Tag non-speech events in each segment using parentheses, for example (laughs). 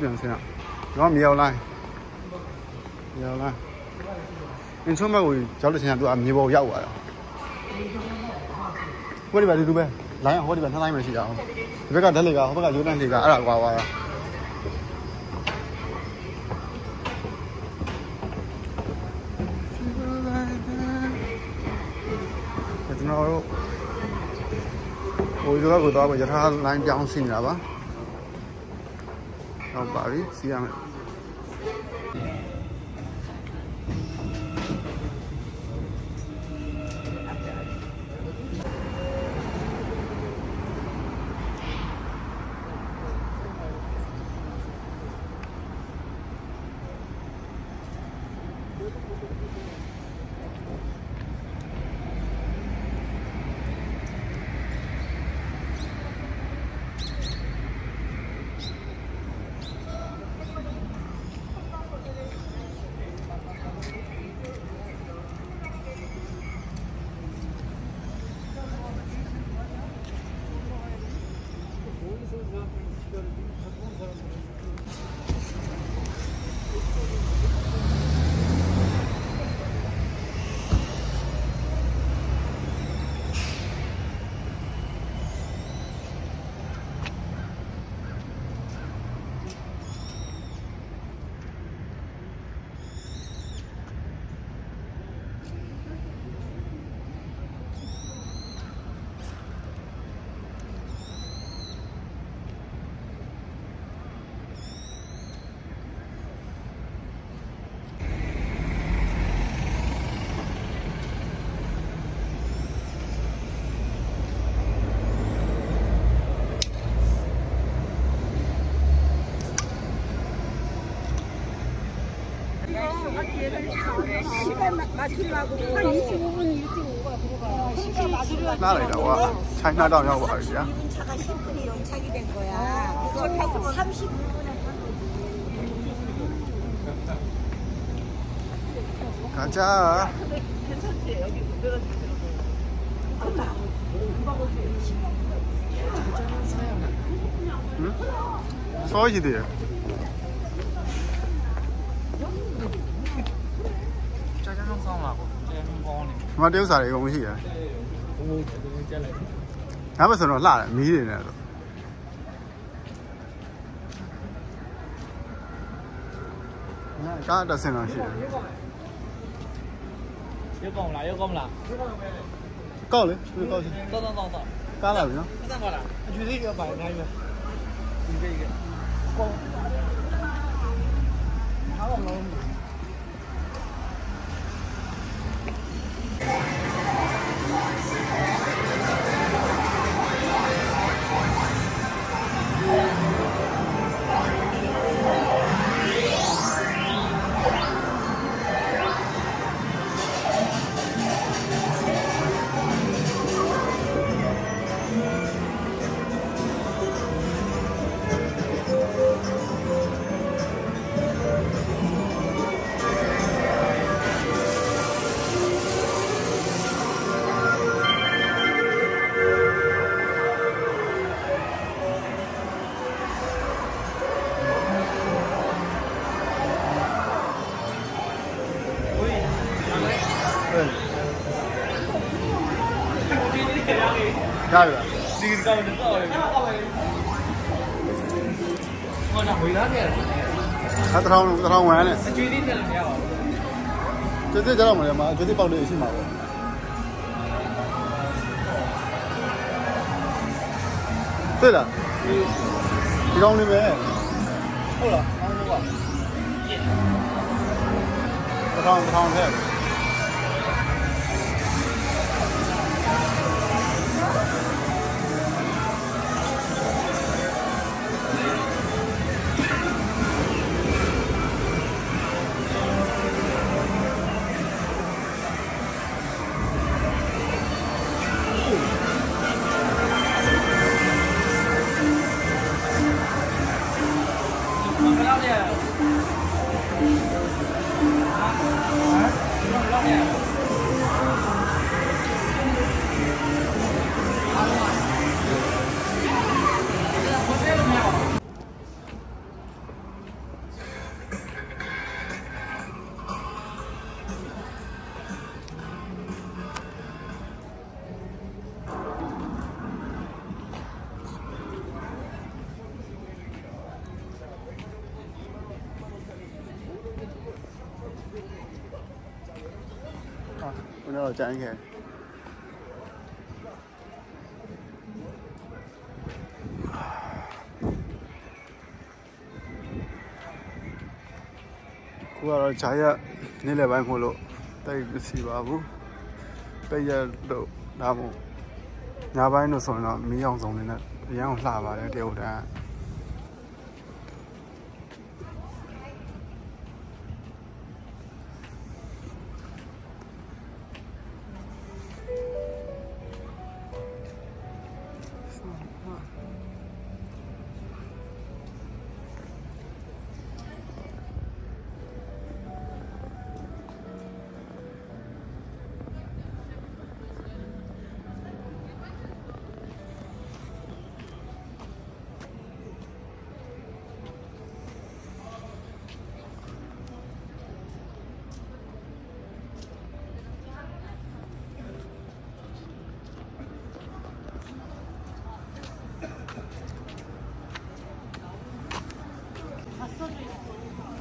อืมအပြန်ဆင်းရတော့မြေရောက်လိုင်းမြေရောက်လိုင်းအင်းချုံမကိုရောက်လို့ချင်းကသူအမြေပေါ်ရောက်သွားတာဟိုဒီဘက်ဒီလိုပဲလိုင်းဟိုဒီဘက်နှစ်လိုင်းပဲရှိတာဟုတ်ဒီဘက်ကဓာတ်လေကဟိုဘက်ကရိုးတန်းလေကအဲ့ဒါကွာသွားတာကျွန်တော်တို့ဟိုဒီဘက်ကိုတော့ရထားလိုင်းပြောင်းစီနေတာပါ ဟုတ်ပါပြီစီးရမယ် 맞추려고 한 25분 일찍 오가 들어가 차 차가 10분이 연착이 된 거야. 그걸 타고 32분에 가자. 괜찮지? 여기 무대가 들어가요. 아빠. 응? 서울시대요. မတရုပ်စာတွေအကုန်မရှိရဘူးဘူးကြက်လိုက်ငါပဲဆိုတော့လှတယ်မီးတွေနဲ့တော့ငါကားတက်စင်တော့ရှိတယ်ရုပ်ကောင်းလားရုပ်ကောင်းလားကောက်လေကောက်စီတော့တော့တော့ကားလာပြီနော်တက်ပါလားအကျွေးလေးပြောပါနိုင်မယ်ဒီကိကကောင်းအားလုံး Yeah. ကားပြီဒီကောင်တော့တော့ဟောတာဝေးလာတယ်။အဲတစ်ထောင်တစ်ထောင်ဝမ်းနဲ့အကျွေးသေးတယ်မရပါဘူးကျွတ်ကျွတ်ကြတော့မလဲမှာကျွတ်ပေါက်လေးရှိမှာပေါ့။သိလားဒီကောင်းလေးပဲဟုတ်လားအောင်းလို့ပါတစ်ထော တစ်ထောင်တဲ့တော့ကြိုင်းခဲ့ခုကတော့ဂျာရက်နေ့လယ်ပိုင်းမို့လို့တိတ်မရှိပါဘူးပိတ်ရက်တော့ဒါမို့ညပိုင်းလို့ဆိုရင်တော့မီးအောင်ဆုံးနေနဲ့ရမ်းအောင်လှပါတယ်တရုတ်တန်း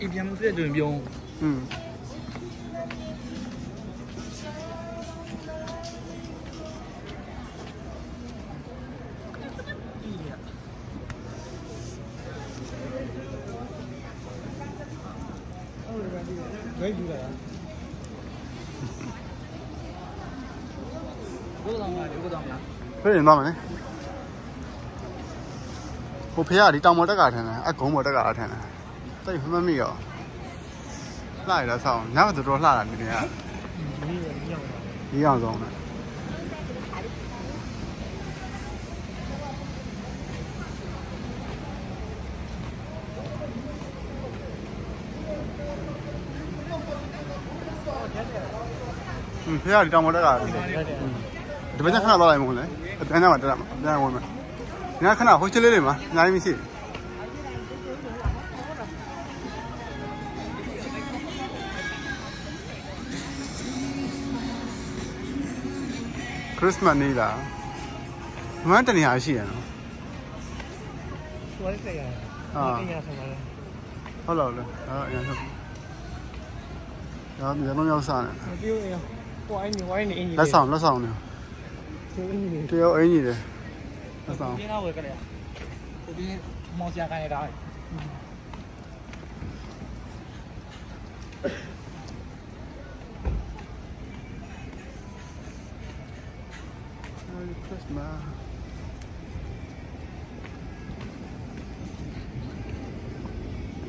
Et bien mon frère de bien. Hmm. Very good. ကိုတော်မှာကိုတော်မှာဖရင်သွားမယ်နိဟိုဖေရဒီတောင်မော်တက်ကထန်တယ်အကုံမော်တက်ကထန်တယ် တိတ်မမီရောလှရတော့ဆောင်းနောက်တော်တော်လှတာနေနေရဒီအောင်ဆောင်တယ်ဖေရဒီတောင်မတက်ကဒီဘက်ခဏတော့လိုက်မဟုတ်လဲအပြန်ကမှတက်မှာအပြန်ဝင်မှာညာခဏဟိုချလေးလေးမှာညာရင်မရှိဘူး ရစ်စမတ်နေ့လားမမတနေရာရှိရနော်သွားလိုက်ရဟာအညာဆုံးပါလားဟုတ်လားလေအဲ့အညာဆုံးဒါမြန်တော့ရောက်စားနေပြောရဟိုအိုင်းနေဝိုင်းနေအင်းကြီးလက်ဆောင်လက်ဆောင်နေတယောက်အင်းကြီးတယ်လက်ဆောင်ဒီနောက်ဝယ်ကြလေဒီမောင်စရာကနေတာ Merry Christmas.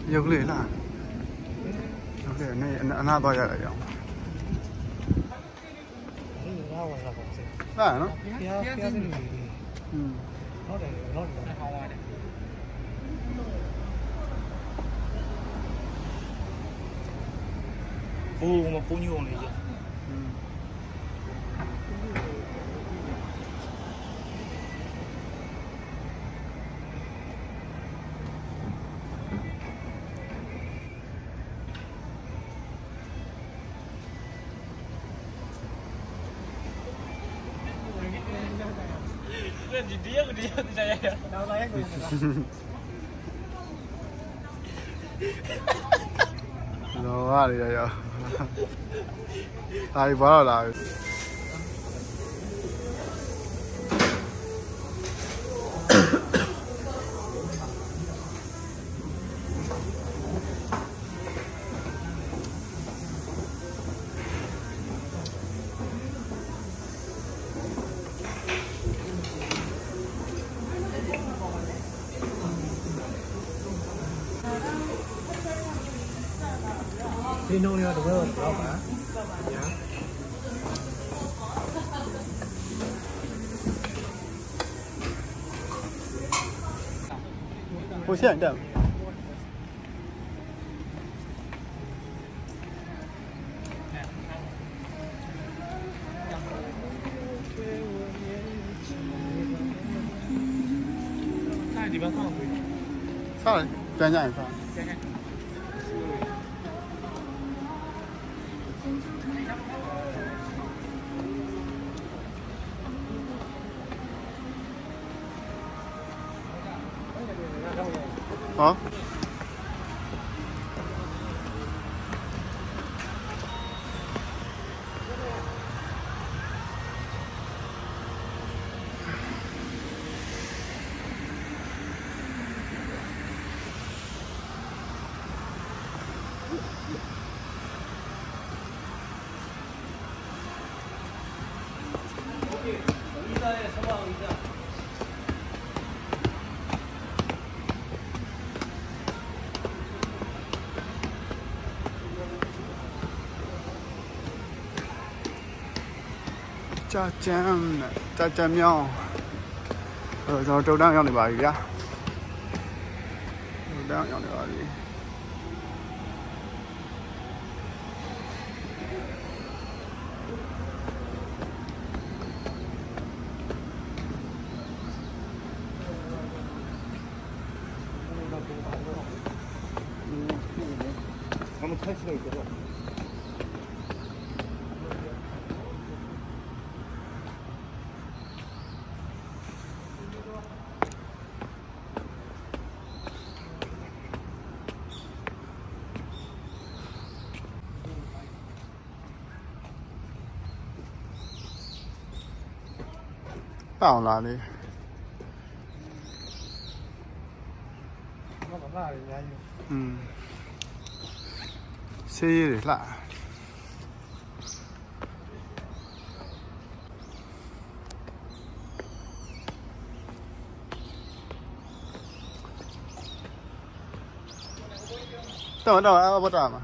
Yêu lệ là. Yêu lệ này, anh anh bao giờ lại không? Đấy nó. Ừ. Nó để nó để hao ngoài đấy. Mà bù nhiều này chứ. (laughs) não dia, di dia, vale, ya, Aí, bora lá. 你弄一下这老板不限量下放专家也放。啊。 ကြာကြမ်းနဲ့ကြာကြမ်းမြောင်းအဲကျွန်တော်တုံတန်းရောက်နေပါပြီဗျာတုံတန်းရောက်နေပါပြီ 到哪里？嗯到哪里？嗯，谁啦？等会，等会儿，我不打嘛。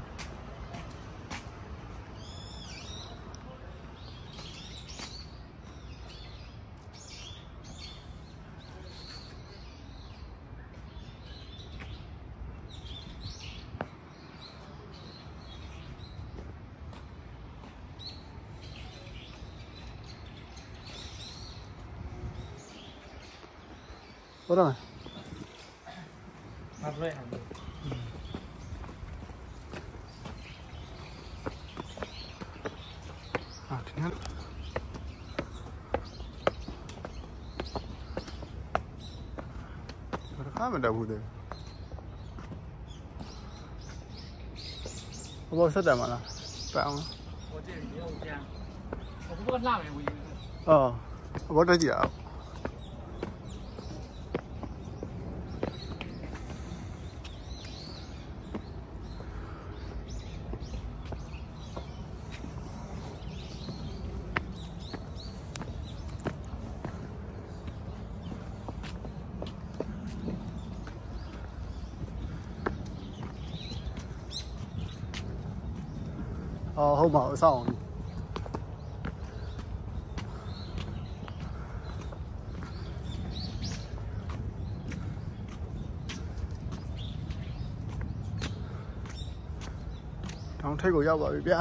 我等等还不累还不累啊你看他们在？部队我我车带完了带了我这里没有电我不过那边我有哦我这底 ရုံပြန်ဟိုကလှမယ်ဝင်အော်ဘောတက်ကြည့်အောင်အော်ဟုတ်ပါအဆောင်တောင်ထိပ်ကိုရောက်ပါပြီဗျာ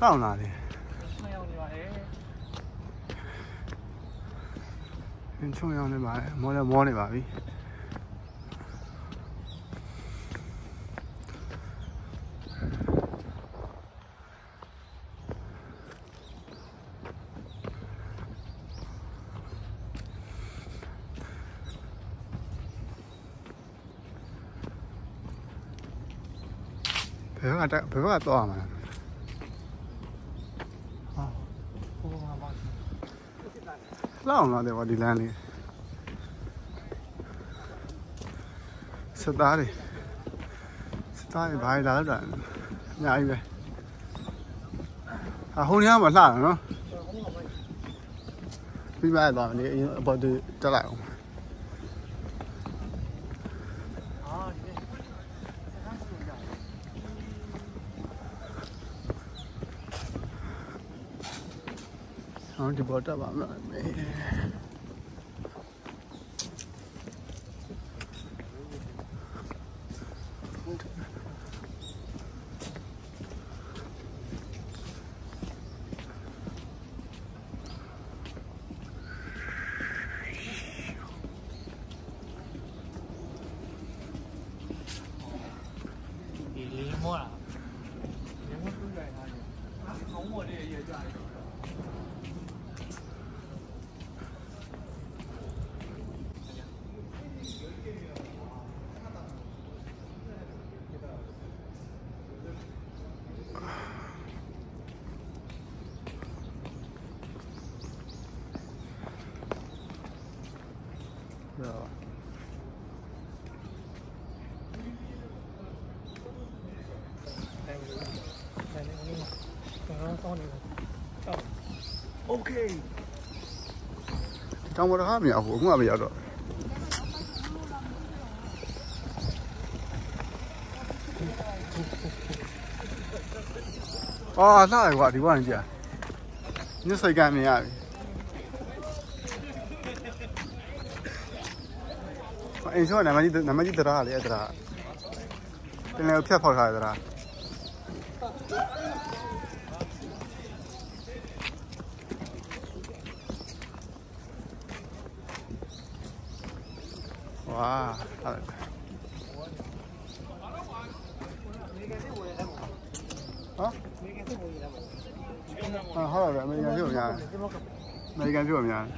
တောင်းလာတယ်မရောက်နေပါလေ။အင်းချုံရောက်နေပါလေမောလည်းမောနေပါပြီ က်ကတက်ဘယ်ဘက်ကသွားမှာလဲဟာဟိုမှာပါလောက်အောင်လာတယ်ဗောဒီလမ်းလေးစသားတွေစသားတွေဘာလဲလာတော့အများကြီးပဲအဟိုနေရာမှာလှတယ်နော်ပြီးပါတော့လေအရင်အပေါ်တူတက်လိုက်အောင် 然后就把这把拿来。摸了，你摸？也转一。 တောင်ပေါ်တစ်ခါမရောက်ဘူးအခုမှမရောက်တော့အာလှရကွာဒီဘက်ကနေကြာညစိတ်ကမြင်ရပြီအင်းချိုနာမကြီးနာမကြီးတရားလေအဲ့တရားတင်လေဖြတ်ဖောက်ထားတဲ့တရား 哇！啊！啊，好了，没干这么干，没干这么干。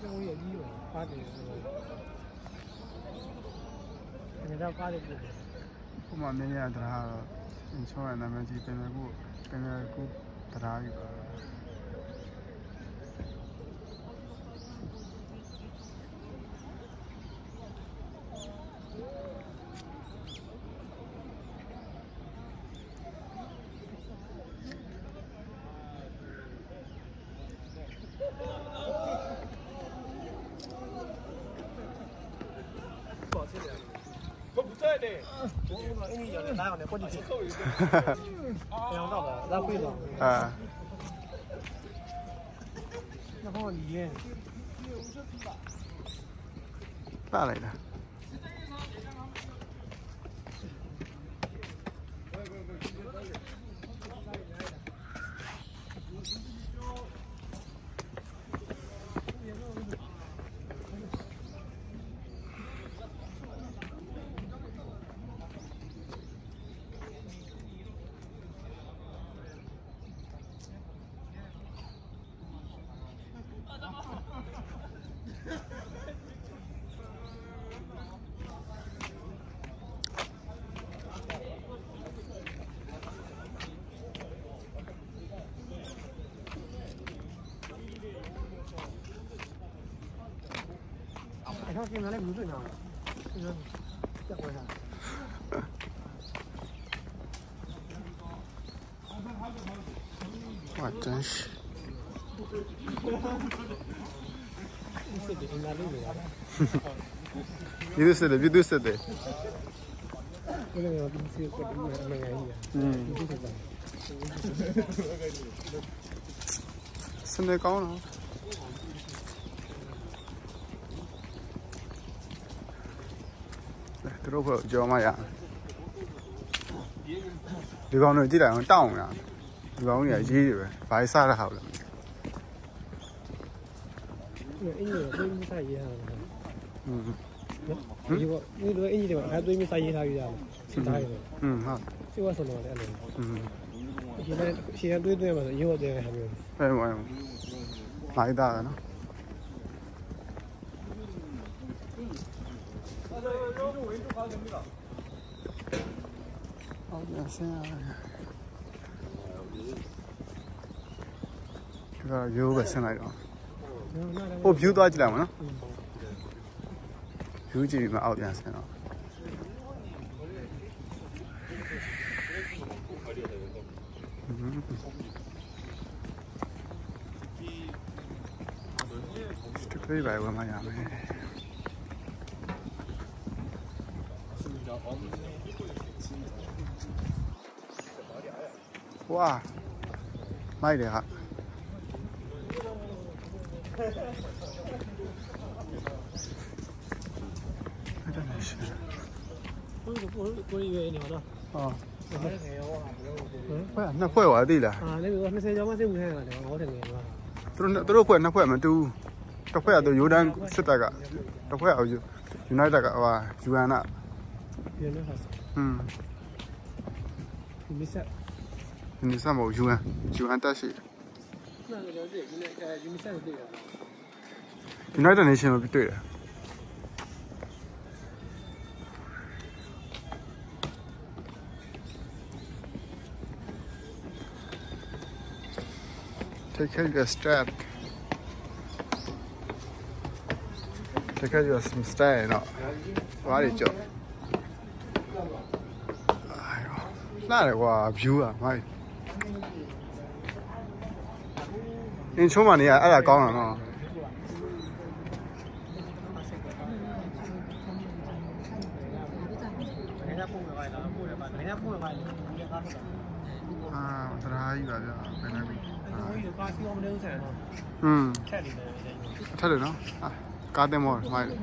这我也一用，八点？你到八点不？我，明天要等。 ကျွန်တော်ရကြီးပါပါတယ်ဆိုတော့ဒီတော့ပါတယ်ပြ (laughs) 来来来，来来来，来来来，(laughs) 来来，给你拿来你这样这个再过一下哇真是。你都舍得你都舍得嗯身材高呢 သူတို့ကိုကြော်မရဒီကောင်တို့ကြည့်လိုက်အောင်တောင်းရဒီကောင်ကြီးအရေးကြီးပဲဘာစားရတာလဲအင်းအင်းတွေအင်းကြီးစားရေးထားတယ်။อืมဒီတော့ဒီလိုအင်းကြီးတွေအားသွေးမစားရေးထားယူရတယ်။စစ်သားတွေ။อืมဟုတ်။စစ်ဝါဆုံးတော့လည်းအဲ့လို။อืมဒီနေ့ရှင်သွေးသွေးမှာဆိုရိုးသွေးရတာမျိုး။အဲ့မှာ။မိုက်တာနော်။ ဒီကရိုးပဲဆင်းလိုက်တော့ဟို view သွားကြည့်လိုက်မနော် view ကြည့်ပြီးမှအောက်ပြန်ဆင်းတော့ဒီကလေးပဲဝင်မှရမယ် ဝါမိုက်တယ်ဟာအဲ့ဒါလည်းရှိတယ်ကိုကိုကိုရွေးနေတော့ဟုတ်ဘာနှစ်ဖွဲ့ဝါသိလားအာလည်း20ကျော်မှစိတ်ဝင်ခဲ့တာလေငေါတယ်ငယ်တော့သူတို့သူတို့ဖွဲ့နှစ်ဖွဲ့မတူတစ်ဖွဲ့ကသူယူဒန်စစ်တပ်ကတစ်ဖွဲ့ကယူနိုက်တက်ကဟိုယူဟန်ကယူနိုက်တက်ဟွန်းဒီမစ္စ ယူအန်ယူအန်တက်ရှိ 那个了解，应该呃，有没事对的。 United Nation လို့တွေ့တယ် Take care of your strap. Take care of your some style နော်။ဘာတွေကြောက်။အာရော။လာတယ်ကွာ view อ่ะ အင်းချုံးမနေရအဲ့ဒါကောင်းတာနော်အာတရာကြီးပါဗျာဘယ်နဲ့ပြီအာကားစီအောင်မလုပ်ဆန်တော့อืมထက်နေတယ်ထက်တယ်နော်ကားတင်မော်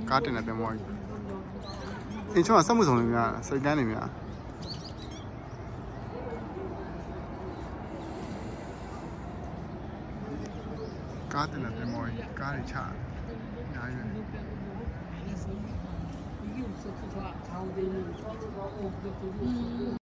ကားတင်တဲ့တင်မော်ကြီးအင်းချုံးကစက်မှုဆောင်နေများစိတ်ကန်းနေများ Katana te moi kari cha. Nai ne. Mm.